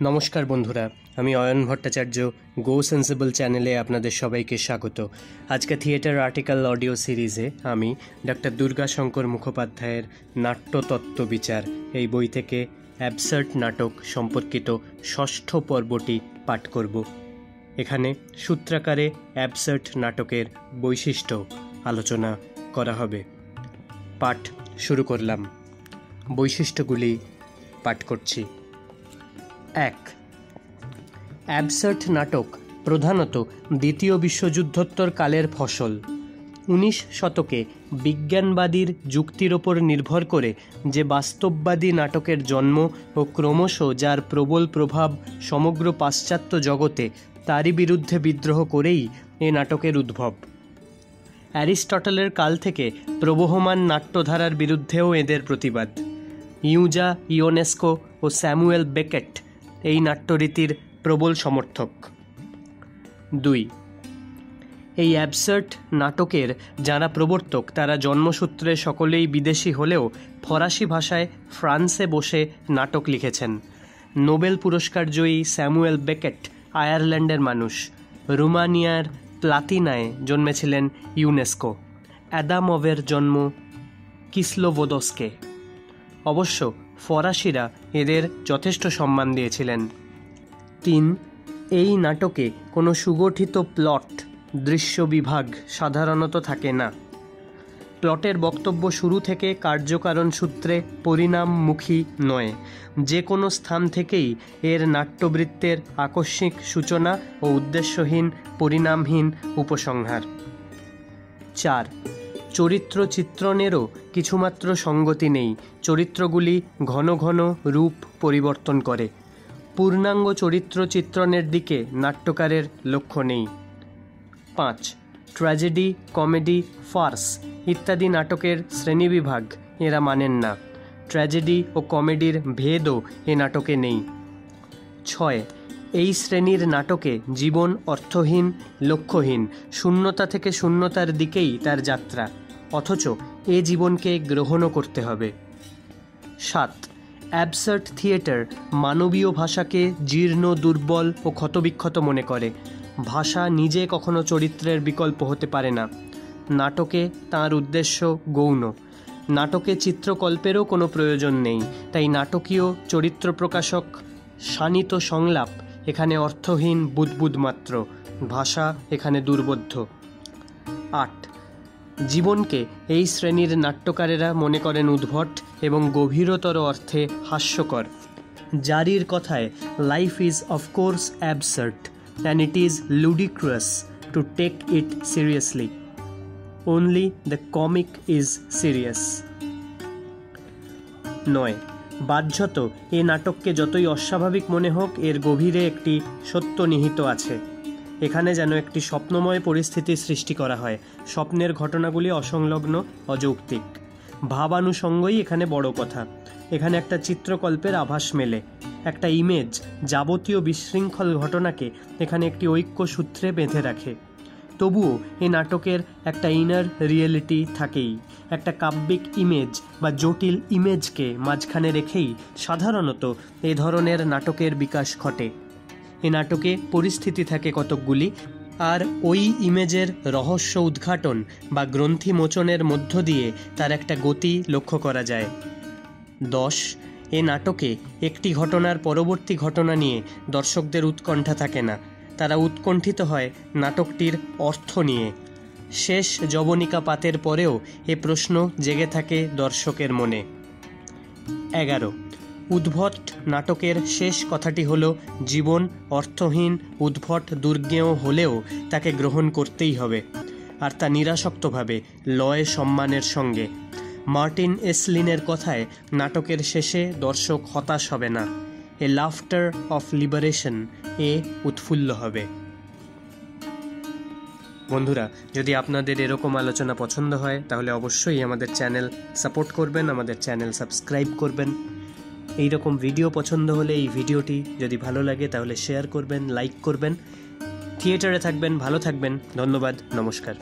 নমস্কার বন্ধুরা, আমি অয়ন ভট্টাচার্য গো সেন্সিবল চ্যানেলে আপনাদের সবাইকে স্বাগত। আজকে থিয়েটার আর্টিকেল অডিও সিরিজে আমি ডক্টর দুর্গাশঙ্কর মুখোপাধ্যায়ের নাট্যতত্ত্ব বিচার, এই বই থেকে অ্যাবসার্ট নাটক সম্পর্কিত ষষ্ঠ পর্বটি পাঠ করব। এখানে সূত্রাকারে অ্যাবসার্ট নাটকের বৈশিষ্ট্য আলোচনা করা হবে। পাঠ শুরু করলাম। বৈশিষ্ট্যগুলি পাঠ করছি। এক। অ্যাবসার্ট নাটক, প্রধানত দ্বিতীয় বিশ্বযুদ্ধোত্তর কালের ফসল। উনিশ শতকে বিজ্ঞানবাদীর যুক্তির ওপর নির্ভর করে যে বাস্তববাদী নাটকের জন্ম ও ক্রমশ যার প্রবল প্রভাব সমগ্র পাশ্চাত্য জগতে, তারই বিরুদ্ধে বিদ্রোহ করেই এ নাটকের উদ্ভব। অ্যারিস্টটলের কাল থেকে প্রবহমান নাট্যধারার বিরুদ্ধেও এদের প্রতিবাদ। ইউজা, ইওনেস্কো ও স্যামুয়েল বেকেট এই নাট্যরীতির প্রবল সমর্থক। দুই, এই অ্যাবসার্ট নাটকের যারা প্রবর্তক, তারা জন্মসূত্রে সকলেই বিদেশি হলেও ফরাসি ভাষায় ফ্রান্সে বসে নাটক লিখেছেন। নোবেল পুরস্কার জয়ী স্যামুয়েল বেকেট, আয়ারল্যান্ডের মানুষ। রুমানিয়ার প্লাতিনায় জন্মেছিলেন ইউনেস্কো। অ্যাদামভের জন্ম কিসলোভোদস্কে। অবশ্য ফরাসিরা এদের যথেষ্ট সম্মান দিয়েছিলেন। তিন, এই নাটকে কোনো সুগঠিত প্লট, দৃশ্য বিভাগ সাধারণত থাকে না। প্লটের বক্তব্য শুরু থেকে কার্যকারণ সূত্রে পরিণামমুখী নয়। যে কোনো স্থান থেকেই এর নাট্যবৃত্তের আকস্মিক সূচনা ও উদ্দেশ্যহীন, পরিণামহীন উপসংহার। চার চরিত্র চিত্রণেরও কিছুমাত্র সঙ্গতি নেই। চরিত্রগুলি ঘন ঘন রূপ পরিবর্তন করে। পূর্ণাঙ্গ চরিত্র চিত্রণের দিকে নাট্যকারের লক্ষ্য নেই। পাঁচ। ট্র্যাজেডি, কমেডি, ফার্স ইত্যাদি নাটকের শ্রেণীবিভাগ এরা মানেন না। ট্র্যাজেডি ও কমেডির ভেদও এ নাটকে নেই। ছয়। এই শ্রেণির নাটকে জীবন অর্থহীন, লক্ষ্যহীন, শূন্যতা থেকে শূন্যতার দিকেই তার যাত্রা। অথচ এ জীবনকে গ্রহণও করতে হবে। সাত অ্যাবসার্ট থিয়েটার মানবীয় ভাষাকে জীর্ণ, দুর্বল ও ক্ষতবিক্ষত মনে করে। ভাষা নিজে কখনো চরিত্রের বিকল্প হতে পারে না। নাটকে তার উদ্দেশ্য গৌণ। নাটকে চিত্রকল্পেরও কোনো প্রয়োজন নেই, তাই নাটকীয় চরিত্র প্রকাশক শানিত সংলাপ এখানে অর্থহীন বুদবুদ মাত্র। ভাষা এখানে দুর্বোধ্য। আট জীবনকে এই শ্রেণির নাট্যকারেরা মনে করেন উদ্ভট এবং গভীরতর অর্থে হাস্যকর। জারির কথায় life is of course absurd and it is ludicrous to take it seriously only the comic is serious নয়, বাধ্যত এ নাটককে যতই অস্বাভাবিক মনে হোক, এর গভীরে একটি সত্য নিহিত আছে। এখানে যেন একটি স্বপ্নময় পরিস্থিতি সৃষ্টি করা হয়। স্বপ্নের ঘটনাগুলি অসংলগ্ন, অযৌক্তিক। ভাবানুষঙ্গই এখানে বড় কথা। এখানে একটা চিত্রকল্পের আভাস মেলে। একটা ইমেজ যাবতীয় বিশৃঙ্খল ঘটনাকে এখানে একটি ঐক্য সূত্রে বেঁধে রাখে। তবুও এ নাটকের একটা ইনার রিয়েলিটি থাকেই। একটা কাব্যিক ইমেজ বা জটিল ইমেজকে মাঝখানে রেখেই সাধারণত এ ধরনের নাটকের বিকাশ ঘটে। এ নাটকে পরিস্থিতি থাকে কতকগুলি, আর ওই ইমেজের রহস্য উদ্ঘাটন বা গ্রন্থি মোচনের মধ্য দিয়ে তার একটা গতি লক্ষ্য করা যায়। দশ, এ নাটকে একটি ঘটনার পরবর্তী ঘটনা নিয়ে দর্শকদের উৎকণ্ঠা থাকে না। তারা উৎকণ্ঠিত হয় নাটকটির অর্থ নিয়ে। শেষ যবনিকা পাতের পরেও এ প্রশ্ন জেগে থাকে দর্শকের মনে। এগারো উদ্ভট নাটকের শেষ কথাটি হল, জীবন অর্থহীন, উদ্ভট দুর্গেয় হলেও তাকে গ্রহণ করতেই হবে। আর তা নিরাসক্তভাবে, লয় সম্মানের সঙ্গে। মার্টিন এসলিনের কথায় নাটকের শেষে দর্শক হতাশ হবে না। এ লাফটার অফ লিবারেশন এ উৎফুল্ল হবে। বন্ধুরা, যদি আপনাদের এরকম আলোচনা পছন্দ হয়, তাহলে অবশ্যই আমাদের চ্যানেল সাপোর্ট করবেন, আমাদের চ্যানেল সাবস্ক্রাইব করবেন। এই রকম ভিডিও পছন্দ হলে এই ভিডিওটি যদি ভালো লাগে, তাহলে শেয়ার করবেন লাইক করবেন। থিয়েটারে থাকবেন, ভালো থাকবেন। ধন্যবাদ, নমস্কার।